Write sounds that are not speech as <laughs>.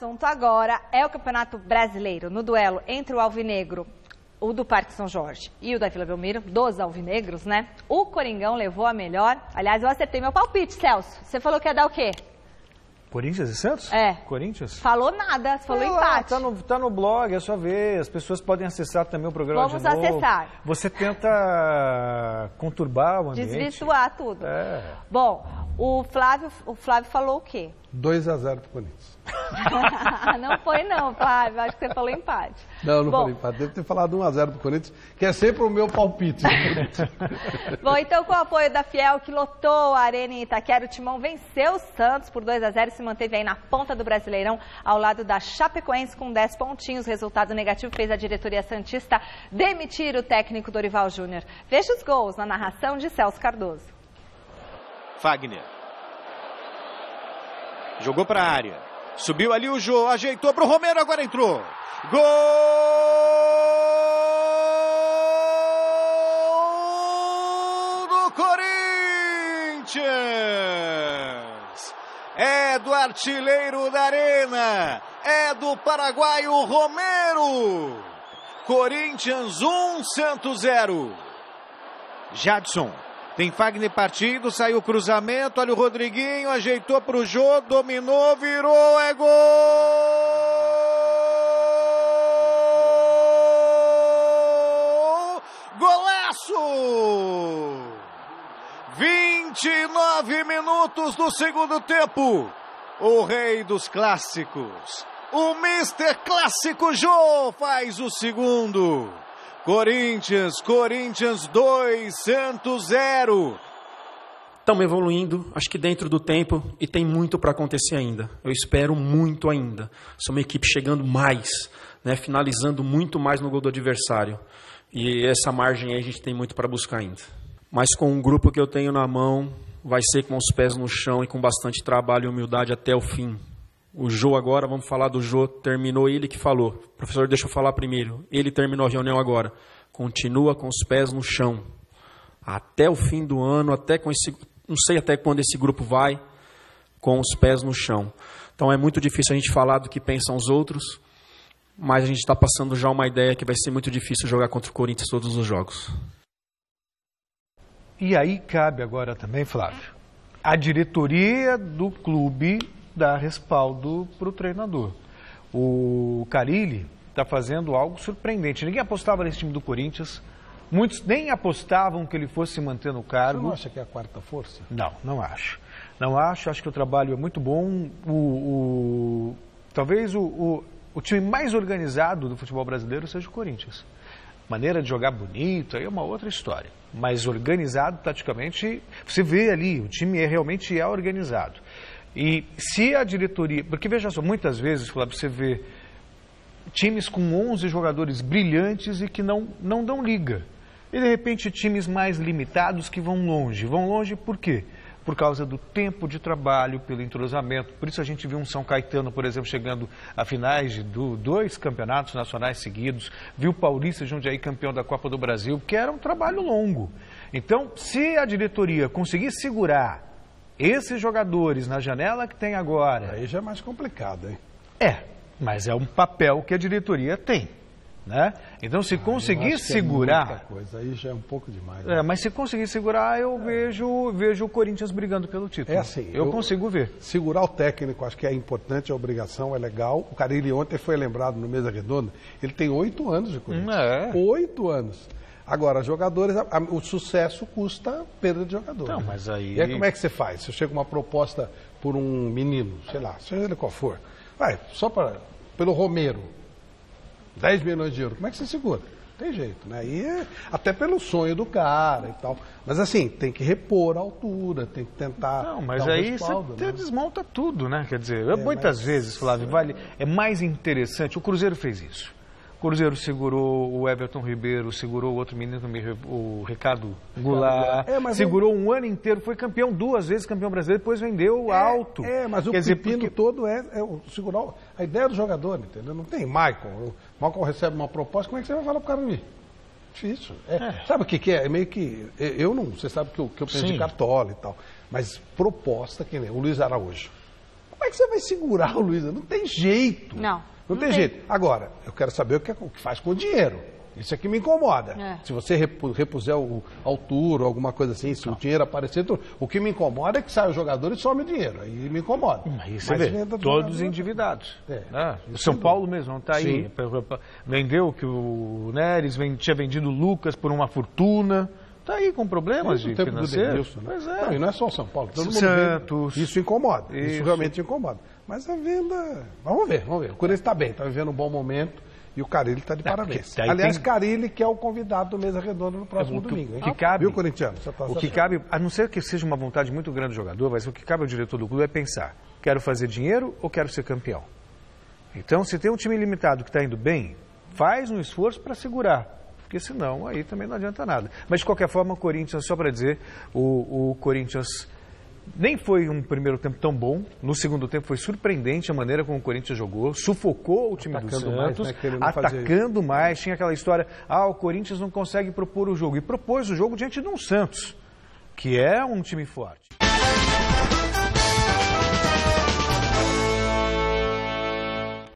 assunto agora é o Campeonato Brasileiro, no duelo entre o Alvinegro, o do Parque São Jorge e o da Vila Belmiro, dos Alvinegros, né? O Coringão levou a melhor. Aliás, eu acertei meu palpite, Celso. Você falou que ia dar o quê? Corinthians e Santos? É. Corinthians? Falou nada, falou Sei lá, empate. Tá no, tá no blog, é só ver. As pessoas podem acessar também o programa Vamos de novo. acessar. Você tenta conturbar o ambiente. Desvirtuar tudo. É. Bom, o Flávio, o Flávio falou o quê? 2 a 0 pro Corinthians. <laughs> não foi não, Flávio. Acho que você falou empate. Não, não Bom, falei empate. Devo ter falado 1 a 0 pro Corinthians, que é sempre o meu palpite. <laughs> Bom, então com o apoio da Fiel, que lotou a Arena em Itaquera, o Timão venceu o Santos por 2 a 0 e se manteve aí na ponta do Brasileirão, ao lado da Chapecoense com 10 pontinhos. Resultado negativo fez a diretoria Santista demitir o técnico Dorival Júnior. Veja os gols na narração de Celso Cardoso. Fagner. Jogou para a área. Subiu ali o Jô, ajeitou para o Romero, agora entrou. Gol do Corinthians! É do artilheiro da Arena, é do paraguaio Romero. Corinthians 1, Santos 0. Jadson. Tem Fagner partido, saiu o cruzamento, olha o Rodriguinho, ajeitou para o Jô, dominou, virou, é gol! Golaço! 29 minutos do segundo tempo. O rei dos clássicos, o Mister Clássico Jô faz o segundo. Corinthians, Corinthians 2, Santos 0. Estamos evoluindo, acho que dentro do tempo, e tem muito para acontecer ainda. Eu espero muito ainda. Sou uma equipe chegando mais, né, finalizando muito mais no gol do adversário. E essa margem aí a gente tem muito para buscar ainda. Mas com o grupo que eu tenho na mão, vai ser com os pés no chão e com bastante trabalho e humildade até o fim. O Jô agora, vamos falar do Jô, terminou ele que falou. Professor, deixa eu falar primeiro. Ele terminou a reunião agora. Continua com os pés no chão. Até o fim do ano, até com esse. Não sei até quando esse grupo vai, com os pés no chão. Então é muito difícil a gente falar do que pensam os outros, mas a gente está passando já uma ideia que vai ser muito difícil jogar contra o Corinthians todos os jogos. E aí cabe agora também, Flávio, a diretoria do clube dar respaldo para o treinador. O Carilli está fazendo algo surpreendente. Ninguém apostava nesse time do Corinthians. Muitos nem apostavam que ele fosse se manter no Você cargo. não acha que é a quarta força? Não, não acho. Não acho, acho que o trabalho é muito bom. O, o- talvez o, o, o time mais organizado do futebol brasileiro seja o Corinthians. Maneira de jogar bonito, aí é uma outra história. Mas organizado, taticamente, você vê ali, o time é, realmente é organizado. E se a diretoria. Porque veja só, muitas vezes, Flávio, você vê times com 11 jogadores brilhantes e que não, não dão liga. E de repente times mais limitados que vão longe. Vão longe por quê? Por causa do tempo de trabalho, pelo entrosamento. Por isso a gente viu um São Caetano, por exemplo, chegando a finais de do- dois campeonatos nacionais seguidos. Viu o Paulista Jundiaí campeão da Copa do Brasil, que era um trabalho longo. Então, se a diretoria conseguir segurar esses jogadores na janela que tem agora, Aí já é mais complicado, hein? é, mas é um papel que a diretoria tem, né? Então, se Ah, conseguir é segurar, coisa. Aí já é um pouco demais. é, né? mas se conseguir segurar, eu vejo, vejo o Corinthians brigando pelo título. É assim, eu, eu- consigo ver. Segurar o técnico, acho que é importante, é obrigação, é legal. O Carilli ontem foi lembrado no Mesa Redonda, ele tem oito anos de Corinthians. É. Oito anos. Agora, jogadores, a- a- o sucesso custa perda de jogador. Não, mas aí- E aí como é que você faz? Você chega uma proposta por um menino, sei lá, seja ele qual for, vai, só para, pelo Romero, 10 milhões de euros, como é que você segura? Tem jeito, né? E é- até pelo sonho do cara e tal. Mas assim, tem que repor a altura, tem que tentar. Não, mas um aí você né? desmonta tudo, né? Quer dizer, muitas mas- vezes, Flávio, vale, é mais interessante. O Cruzeiro fez isso. O Cruzeiro segurou o Everton Ribeiro, segurou o outro menino, o Ricardo Goulart, É, mas segurou um ano inteiro, foi campeão duas vezes, campeão brasileiro, depois vendeu alto. É, mas o Quer dizer, pepino porque- todo é, é o segurar o- a ideia do jogador, entendeu? Não tem Michael. O Michael recebe uma proposta, como é que você vai falar pro cara vir? Difícil. É, Sabe o que, que é? É meio que. Eu não. Você sabe que eu, que eu penso Sim. de cartola e tal. Mas proposta, que nem o Luiz Araújo. Como é que você vai segurar o Luiz? Não tem jeito. Não, Não, não tem, tem. jeito. Agora, eu quero saber o que, é- o que faz com o dinheiro. Isso aqui me incomoda. É. Se você repu- repuser o altura ou alguma coisa assim, se o dinheiro aparecer, tudo. o que me incomoda é que sai o jogador e some o dinheiro. Aí me incomoda. Você Mas vê, todos jogador- endividados. É, né? O São Paulo mesmo não está aí. Sim. Vendeu que o Neres tinha vendido o Lucas por uma fortuna. Está aí com problemas de o tempo do financeiro. Denilson, né? Pois é. Não, e não é só o São Paulo. Todo mundo Santos. vê. Isso incomoda. Isso. Isso. realmente incomoda. Mas a venda. Vamos ver, vamos ver. O Corinthians está bem, está vivendo um bom momento. E o Carilli está de É, parabéns. porque Aliás, tem- Carilli que é o convidado do Mesa Redonda no próximo o que- domingo. Hein? o que cabe- Viu, Corintiano? Você tá O que achando? cabe, a não ser que seja uma vontade muito grande do jogador, mas o que cabe ao diretor do clube é pensar: quero fazer dinheiro ou quero ser campeão? Então, se tem um time limitado que está indo bem, faz um esforço para segurar. Porque senão, aí também não adianta nada. Mas, de qualquer forma, o Corinthians, só para dizer, o, o Corinthians nem foi um primeiro tempo tão bom. No segundo tempo foi surpreendente a maneira como o Corinthians jogou. Sufocou o time Atacando do mais, Santos. né, não fazia atacando mais. Tinha aquela história, ah, o Corinthians não consegue propor o jogo. E propôs o jogo diante de um Santos, que é um time forte.